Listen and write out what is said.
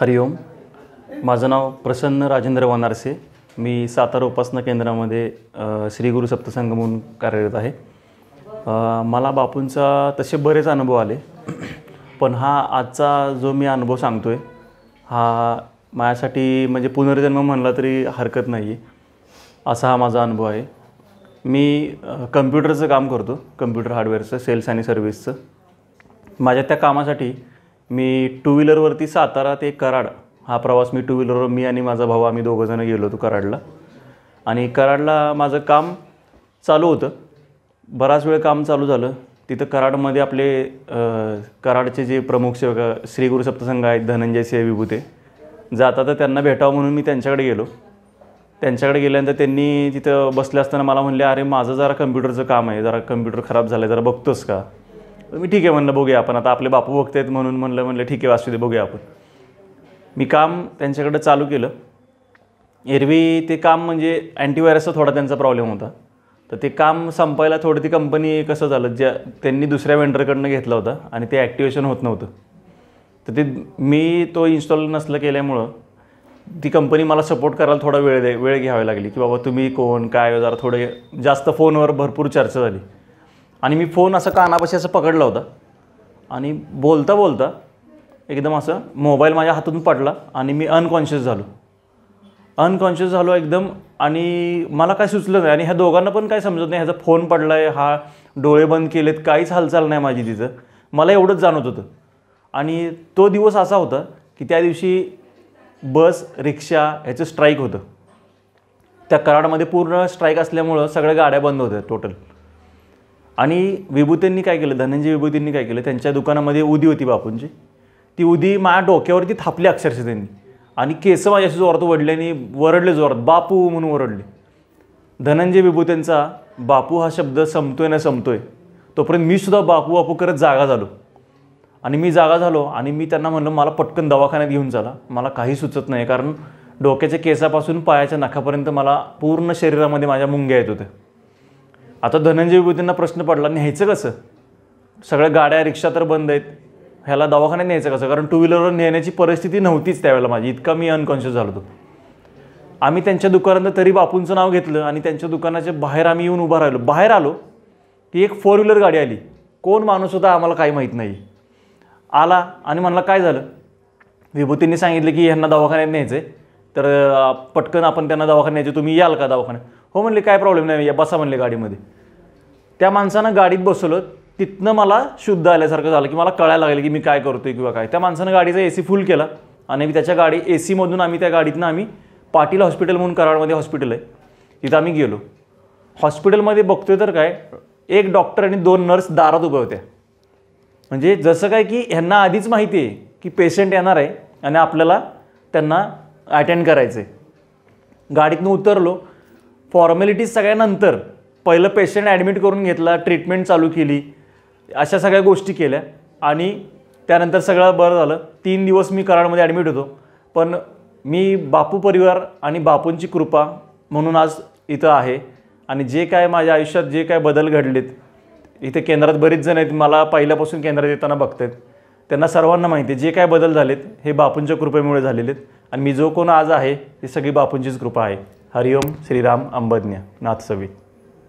हरिओम माझं नाव प्रसन्न राजेंद्र वनारसे. मी सातारा उपासना केंद्रामध्ये श्री गुरु सप्तसंग म्हणून कार्यरत आहे. मला बापूंचा तसे बरेच अनुभव आले. पण हा आजचा जो मी अनुभव सांगतो आहे हा माझ्यासाठी म्हणजे पुनर्जन्म म्हणला तरी हरकत नाही आहे असा हा माझा अनुभव आहे. मी कम्प्युटरचं काम करतो. कम्प्युटर हार्डवेअरचं सेल्स आणि सर्व्हिसचं. माझ्या त्या कामासाठी मी टू व्हीलरवरती सातारा ते कराड हा प्रवास मी टू व्हीलरवर मी आणि माझा भाऊ आम्ही दोघंजणं गेलो होतो कराडला. आणि कराडला माझं काम चालू होतं. बराच वेळ काम चालू झालं. तिथं कराडमध्ये आपले कराडचे जे प्रमुख सेवक श्री गुरु सप्तसंघ आहेत धनंजय सिंह विभूते जाता तर त्यांना भेटावं म्हणून मी त्यांच्याकडे गेलो. त्यांच्याकडे गेल्यानंतर त्यांनी तिथं बसले असताना मला म्हणले अरे माझं जरा कम्प्युटरचं काम आहे. जरा कम्प्युटर खराब झालं आहे जरा बघतोस का? मी ठीक आहे म्हणलं बघूया आपण. आता आपले बापू बघतायत म्हणून म्हणलं म्हणलं ठीक आहे वाचू दे बघूया आपण. मी काम त्यांच्याकडं चालू केलं. एरवी ते काम म्हणजे अँटीव्हायरसचा थोडा त्यांचा प्रॉब्लेम होता. तर ते काम संपायला थोडी ती कंपनी कसं झालं ज्या त्यांनी दुसऱ्या वेंडरकडनं घेतलं होतं आणि ते ॲक्टिवेशन होत नव्हतं. तर ते मी तो इन्स्टॉल नसलं केल्यामुळं ती कंपनी मला सपोर्ट करायला थोडा वेळ दे वेळ घ्यावी लागली की बाबा तुम्ही कोण काय जरा थोडे जास्त फोनवर भरपूर चर्चा झाली. आणि मी फोन असं कानापाशी असं पकडला होता. आणि बोलता बोलता एकदम असं मोबाईल माझ्या हातून पडला आणि मी अनकॉन्शियस झालो. अनकॉन्शियस झालो एकदम आणि मला काय सुचलं नाही आणि ह्या दोघांना पण काय समजत नाही ह्याचा फोन पडला आहे हा डोळे बंद केलेत काहीच हालचाल नाही माझी तिथं. मला एवढंच जाणवत होतं. आणि तो दिवस असा होता की त्या दिवशी बस रिक्षा ह्याचं स्ट्राईक होतं. त्या कराडमध्ये पूर्ण स्ट्राईक असल्यामुळं सगळ्या गाड्या बंद होत्या टोटल आणि विभूतींनी काय केलं? धनंजय विभूतींनी काय केलं? त्यांच्या दुकानामध्ये उदी होती बापूंची. ती उदी माझ्या डोक्यावरती थापली अक्षरशः त्यांनी. आणि केस माझ्याशी जोरात वडले आणि वरडले जोरात. बापू म्हणून वरडले धनंजय विभूतींचा बापू हा शब्द संपतोय ना संपतोय तोपर्यंत मी सुद्धा बापू बापू करत जागा झालो. आणि मी जागा झालो आणि मी त्यांना म्हणलं मला पटकन दवाखान्यात घेऊन चला. मला काही सुचत नाही कारण डोक्याच्या केसापासून पायाच्या नखापर्यंत मला पूर्ण शरीरामध्ये माझ्या मुंग्या येत होत्या. आता धनंजय विभूतींना प्रश्न पडला न्यायचं कसं? सगळ्या गाड्या रिक्षा तर बंद आहेत. ह्याला दवाखान्यात न्यायचं कसं? कारण टू व्हीलरवर नेण्याची परिस्थिती नव्हतीच त्यावेळेला माझी. इतका मी अनकॉन्शियस झालो होतो. आम्ही त्यांच्या दुकानात तरी बापूंचं नाव घेतलं आणि त्यांच्या दुकानाच्या बाहेर आम्ही येऊन उभा राहिलो. बाहेर आलो की एक फोर व्हीलर गाडी आली. कोण माणूस होता आम्हाला काही माहीत नाही. आला आणि म्हणला काय झालं? विभूतींनी सांगितलं की ह्यांना दवाखान्यात न्यायचं आहे तर पटकन आपण त्यांना दवाखान्यात न्यायचे तुम्ही याल का दवाखान्यात? हो म्हणले काय प्रॉब्लेम नाही या बसा म्हणले गाडीमध्ये. त्या माणसानं गाडीत बसवलं तिथनं मला शुद्ध आल्यासारखं झालं की मला कळायला लागलं की मी काय करतोय किंवा काय. त्या माणसानं गाडीचा ए सी फुल केला आणि मी त्याच्या गाडी ए सीमधून आम्ही त्या गाडीतनं आम्ही पाटील हॉस्पिटल म्हणून कराडमध्ये हॉस्पिटल आहे. तिथं आम्ही गेलो. हॉस्पिटलमध्ये बघतोय तर काय एक डॉक्टर आणि दोन नर्स दारात उभ्या होत्या. म्हणजे जसं काय की ह्यांना आधीच माहिती आहे की पेशंट येणार आहे आणि आपल्याला त्यांना अटेंड करायचं आहे गाडीतनं उतरलो फॉर्मॅलिटीज सगळ्यानंतर पहिलं पेशंट ॲडमिट करून घेतला ट्रीटमेंट चालू केली अशा सगळ्या गोष्टी केल्या. आणि त्यानंतर सगळं बरं झालं. तीन दिवस मी कराडमध्ये ॲडमिट होतो. पण मी बापू परिवार आणि बापूंची कृपा म्हणून आज इथं आहे. आणि जे काय माझ्या आयुष्यात जे काय बदल घडलेत इथे केंद्रात बरेच जण आहेत मला पहिल्यापासून केंद्रात येताना बघतायत. त्यांना सर्वांना माहिती आहे जे काय बदल झालेत हे बापूंच्या कृपेमुळे झालेले आहेत. आणि मी जो कोण आज आहे ती सगळी बापूंचीच कृपा आहे. हरिओम श्रीराम अंबज्ञ नाथसवी